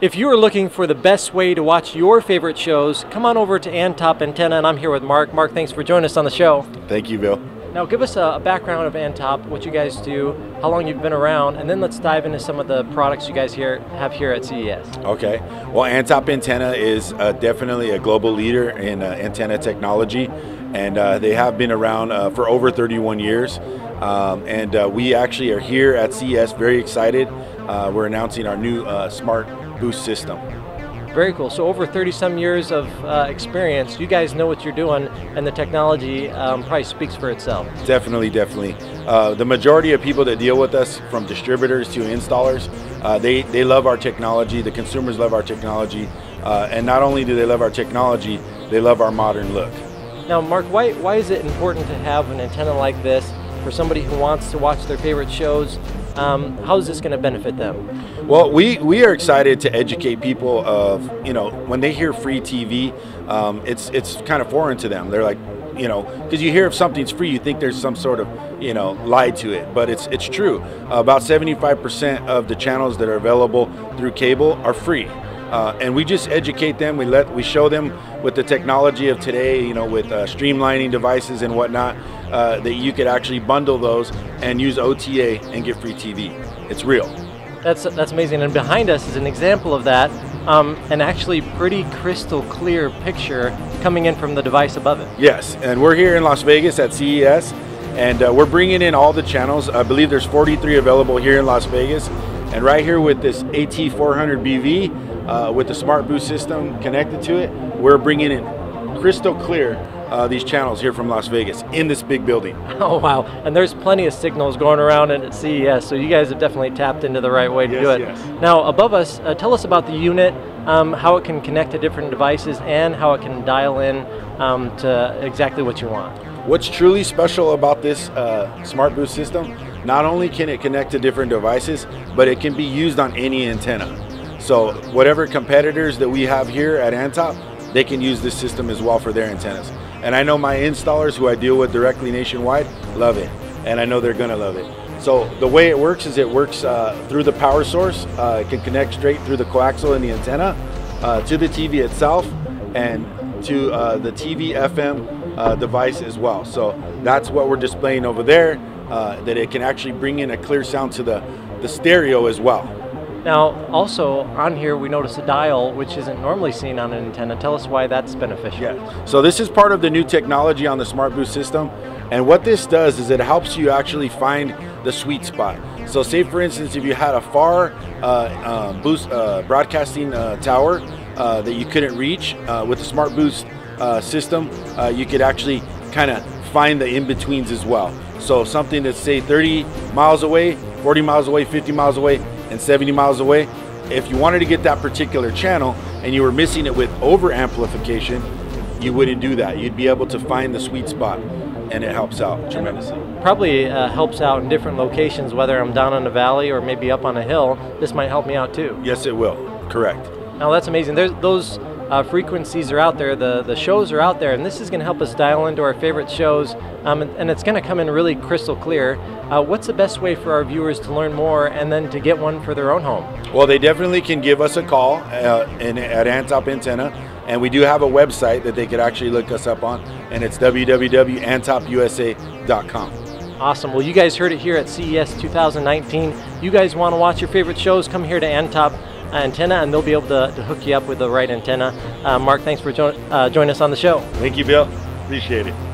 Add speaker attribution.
Speaker 1: If you are looking for the best way to watch your favorite shows, come on over to Antop Antenna, and I'm here with Mark. Mark, thanks for joining us on the show.
Speaker 2: Thank you, Bill.
Speaker 1: Now, give us a, background of Antop, what you guys do, how long you've been around, and then let's dive into some of the products you guys here have here at CES.
Speaker 2: Okay. Well, Antop Antenna is uh, definitely a global leader in uh, antenna technology, and uh, they have been around uh, for over 31 years. Um, and uh, we actually are here at CES, very excited. Uh, we're announcing our new smart boost system.
Speaker 1: Very cool. So over 30 some years of uh, experience, you guys know what you're doing, and the technology um, probably speaks for itself.
Speaker 2: Definitely, definitely. Uh, the majority of people that deal with us, from distributors to installers, uh, they, they love our technology. The consumers love our technology. Uh, and not only do they love our technology, they love our modern look.
Speaker 1: Now, Mark, why, why is it important to have an antenna like this for somebody who wants to watch their favorite shows um, how is this going to benefit them?
Speaker 2: Well, we, we are excited to educate people of, you know, when they hear free TV, um, it's, it's kind of foreign to them. They're like, you know, because you hear if something's free, you think there's some sort of, you know, lie to it. But it's it's true. About 75% of the channels that are available through cable are free. Uh, and we just educate them. We let we show them with the technology of today, you know, with uh, streamlining devices and whatnot, uh, that you could actually bundle those and use OTA and get free TV. It's real.
Speaker 1: That's that's amazing. And behind us is an example of that, um, an actually pretty crystal clear picture coming in from the device above it.
Speaker 2: Yes, and we're here in Las Vegas at CES, and uh, we're bringing in all the channels. I believe there's 43 available here in Las Vegas, and right here with this AT400BV uh, with the Smart Boost system connected to it, we're bringing in crystal clear uh, these channels here from Las Vegas in this big building.
Speaker 1: Oh wow! And there's plenty of signals going around and at CES, so you guys have definitely tapped into the right way to
Speaker 2: yes,
Speaker 1: do it.
Speaker 2: Yes.
Speaker 1: Now above us, uh, tell us about the unit, um, how it can connect to different devices, and how it can dial in um, to exactly what you want.
Speaker 2: What's truly special about this uh, Smart Boost system? Not only can it connect to different devices, but it can be used on any antenna. So whatever competitors that we have here at Antop, they can use this system as well for their antennas. And I know my installers who I deal with directly nationwide love it, and I know they're gonna love it. So the way it works is it works uh, through the power source. Uh, it can connect straight through the coaxial and the antenna uh, to the TV itself and to uh, the TV FM uh, device as well. So that's what we're displaying over there, uh, that it can actually bring in a clear sound to the, the stereo as well.
Speaker 1: Now, also on here, we notice a dial, which isn't normally seen on an antenna. Tell us why that's beneficial.
Speaker 2: Yeah. So this is part of the new technology on the Smart Boost system. And what this does is it helps you actually find the sweet spot. So say for instance, if you had a far uh, uh, boost uh, broadcasting uh, tower uh, that you couldn't reach uh, with the Smart Boost system, you could actually kind of find the in-betweens as well. So something that's say 30 miles away, 40 miles away, 50 miles away, and 70 miles away, if you wanted to get that particular channel and you were missing it with over amplification, you wouldn't do that. You'd be able to find the sweet spot and it helps out tremendously.
Speaker 1: Probably uh, helps out in different locations, whether I'm down in the valley or maybe up on a hill. This might help me out too.
Speaker 2: Yes, it will. Correct.
Speaker 1: Now that's amazing. There's those uh, frequencies are out there, the, the shows are out there, and this is going to help us dial into our favorite shows, um, and, and, it's going to come in really crystal clear. Uh, what's the best way for our viewers to learn more and then to get one for their own home?
Speaker 2: Well, they definitely can give us a call uh, in, at Antop Antenna, and we do have a website that they could actually look us up on, and it's www.antopusa.com.
Speaker 1: Awesome. Well, you guys heard it here at CES 2019. You guys want to watch your favorite shows, come here to Antop antenna and they'll be able to, to hook you up with the right antenna. Uh, Mark, thanks for jo uh, joining us on the show.
Speaker 2: Thank you, Bill. Appreciate it.